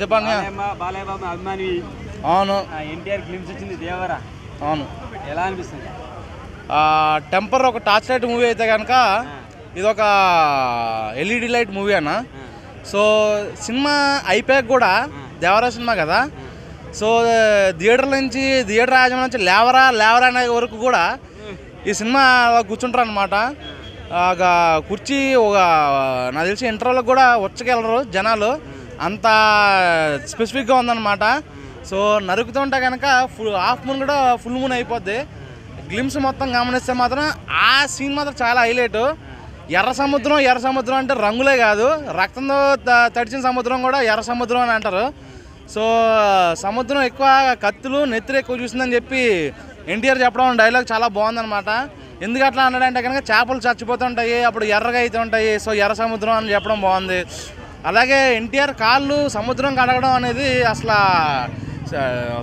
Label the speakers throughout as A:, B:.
A: చెప్పండి
B: బాలయ్య బాబు అభిమాని.
A: అవును.
B: ఎన్టీఆర్ గ్లిమ్స్ వచ్చింది దేవరా.
A: అవును.
B: ఎలా అనిపిస్తుంది?
A: టెంపర్ ఒక టార్చ్ లైట్ మూవీ అయితే కనుక ఇది ఒక ఎల్ఈడి లైట్ మూవీ అన్న. సో సినిమా అయిపోయాక కూడా దేవరా సినిమా కదా. సో థియేటర్ నుంచి థియేటర్ యాజమాన్యం నుంచి లేవరా లేవరా అనే వరకు కూడా ఈ సినిమా అలా కూర్చుంటారు అనమాట కుర్చీ ఒక నాకు తెలిసి ఇంటర్వ్యూలకు కూడా వచ్చకెళ్ళరు జనాలు. అంత స్పెసిఫిక్గా ఉందన్నమాట. సో నరుకుతుంటే కనుక ఫుల్ హాఫ్ మూన్ కూడా ఫుల్ మూన్ అయిపోద్ది. గ్లిమ్స్ మొత్తం గమనిస్తే మాత్రం ఆ సీన్ మాత్రం చాలా హైలైట్. ఎర్ర సముద్రం ఎర్ర సముద్రం అంటే రంగులే కాదు. రక్తంతో త- తడిచిన సముద్రం కూడా ఎర్ర సముద్రం అని అంటారు. సో సముద్రం ఎక్కువ కత్తులు నెత్తులు ఎక్కువ చూసిందని చెప్పి ఎన్టీఆర్ చెప్పడం డైలాగ్ చాలా బాగుందన్నమాట. ఎందుకు అట్లా అన్నాడంటే కనుక చేపలు చచ్చిపోతుంటాయి అప్పుడు ఎర్రగా అయితే ఉంటాయి. సో ఎర్ర సముద్రం అని చెప్పడం బాగుంది. అలాగే ఎన్టీఆర్ కాళ్ళు సముద్రం కడగడం అనేది అసలు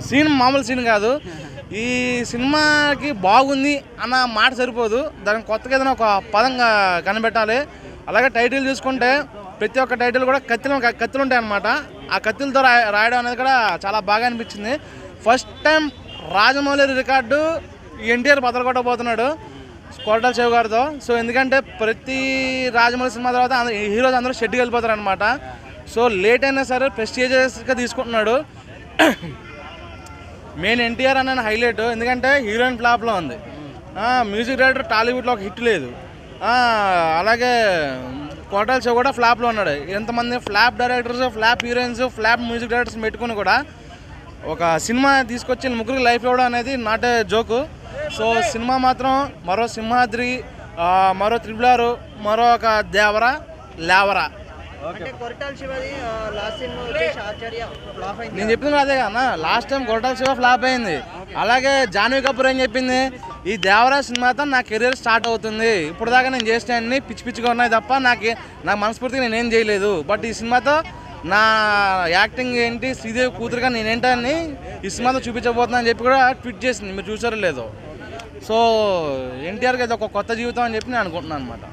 A: సీన్ మామూలు సీన్ కాదు. ఈ సినిమాకి బాగుంది అన్న మాట సరిపోదు. దానికి కొత్తగా ఏదైనా ఒక పదంగా కనిపెట్టాలి. అలాగే టైటిల్ చూసుకుంటే ప్రతి ఒక్క టైటిల్ కూడా కత్తిలు కత్తులు ఉంటాయన్నమాట ఆ కత్తులతో రాయడం అనేది కూడా చాలా బాగా అనిపించింది. First time Rajamouli record NTR బదలగొట్టబోతున్నాడు కోటల్ శివ గారితో. సో ఎందుకంటే ప్రతి రాజమౌళి సినిమా తర్వాత హీరోస్ అందరూ షెడ్కి వెళ్ళిపోతారు అనమాట సో లేట్ అయినా సరే ప్రెస్టీజియస్గా తీసుకుంటున్నాడు. మెయిన్ ఎన్టీఆర్ అన్న హైలైట్. ఎందుకంటే హీరోయిన్ ఫ్లాప్లో ఉంది. మ్యూజిక్ డైరెక్టర్ టాలీవుడ్లో ఒక హిట్ లేదు. అలాగే కోటల్ షో కూడా ఫ్లాప్లో ఉన్నాడు. ఎంతమంది flop directors flop heroines flop music directors పెట్టుకుని కూడా ఒక సినిమా తీసుకొచ్చి ముగ్గురికి లైఫ్ ఇవ్వడం అనేది not a joke. So cinema మాత్రం మరో సింహాద్రి మరో త్రిబులారు మరో ఒక దేవరా లేవరా.
C: కొరటాల
A: నేను చెప్పింది కూడా అదే కదా లాస్ట్ టైం గొడవల శివ ఫ్లాప్ అయింది. అలాగే జాన్వీ కపూర్ ఏం చెప్పింది? ఈ దేవరా సినిమాతో నా కెరీర్ స్టార్ట్ అవుతుంది. ఇప్పుడు దాకా నేను చేసిన అన్ని పిచ్చి పిచ్చిగా ఉన్నాయి తప్ప నాకు నాకు మనస్ఫూర్తిగా నేనేం చేయలేదు. బట్ ఈ సినిమాతో నా యాక్టింగ్ ఏంటి శ్రీదేవి కూతురుగా నేనేంటని ఈ సినిమాతో చూపించబోతున్నా అని చెప్పి కూడా ట్వీట్ చేసింది. మీరు చూసారో లేదో. సో ఎన్టీఆర్కి అయితే ఒక కొత్త జీవితం అని చెప్పి నేను అనుకుంటున్నాను అనమాట